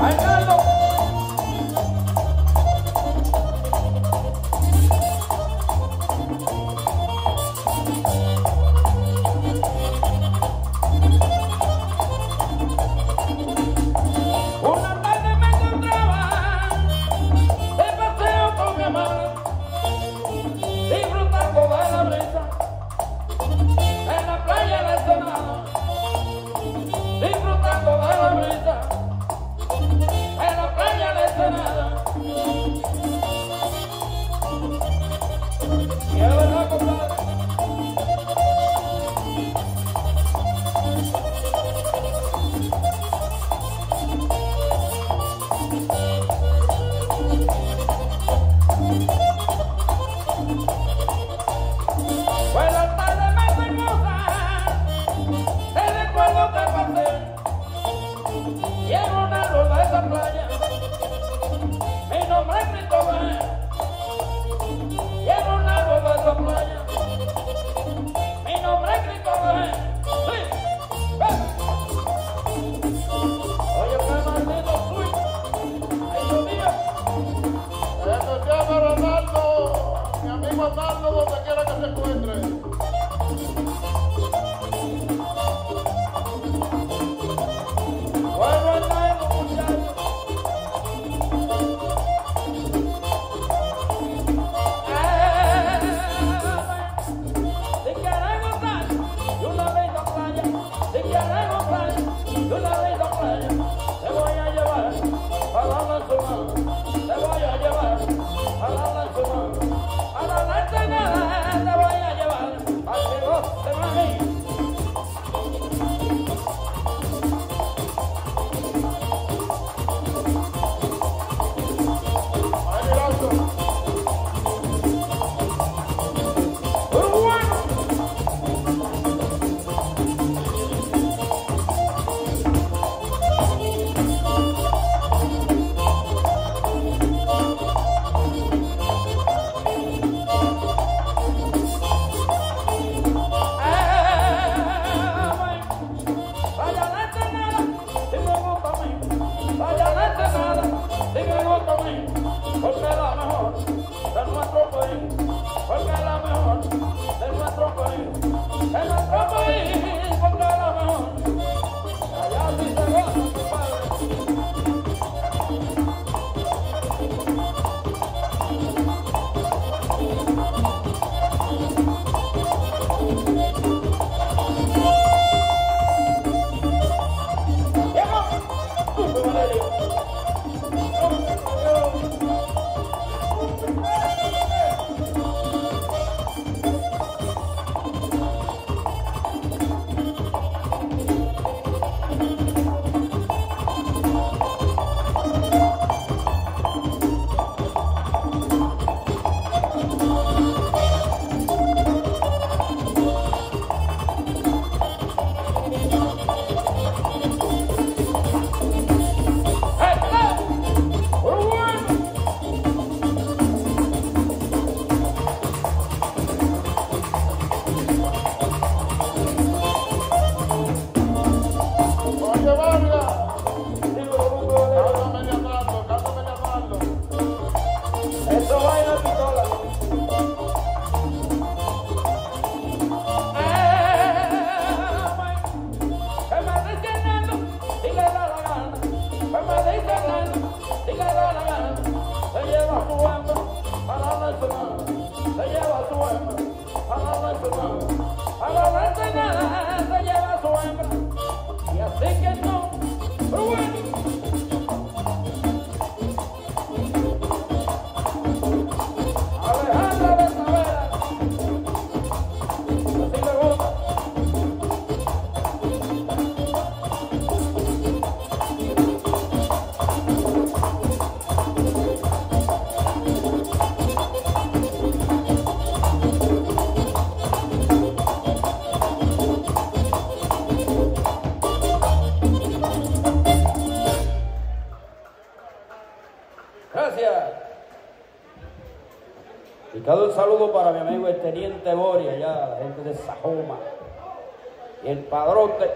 알죠? Oh. Yo la Jehová saludo para mi amigo el teniente Boria, allá, la gente de Sajoma. Y el padrote